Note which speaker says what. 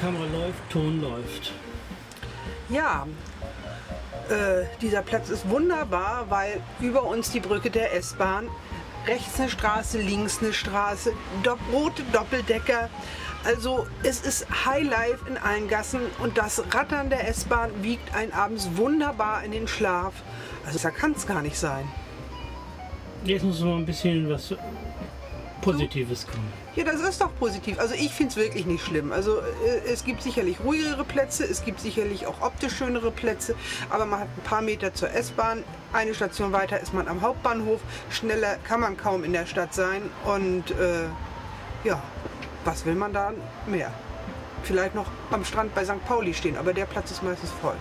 Speaker 1: Kamera läuft, Ton läuft.
Speaker 2: Ja, äh, dieser Platz ist wunderbar, weil über uns die Brücke der S-Bahn, rechts eine Straße, links eine Straße, do rote Doppeldecker. Also es ist Highlife in allen Gassen und das Rattern der S-Bahn wiegt einen abends wunderbar in den Schlaf. Also da kann es gar nicht sein.
Speaker 1: Jetzt muss mal ein bisschen was Positives kommen.
Speaker 2: Ja, das ist doch positiv. Also ich finde es wirklich nicht schlimm. Also äh, es gibt sicherlich ruhigere Plätze, es gibt sicherlich auch optisch schönere Plätze, aber man hat ein paar Meter zur S-Bahn, eine Station weiter ist man am Hauptbahnhof, schneller kann man kaum in der Stadt sein und äh, ja, was will man da mehr? Vielleicht noch am Strand bei St. Pauli stehen, aber der Platz ist meistens voll.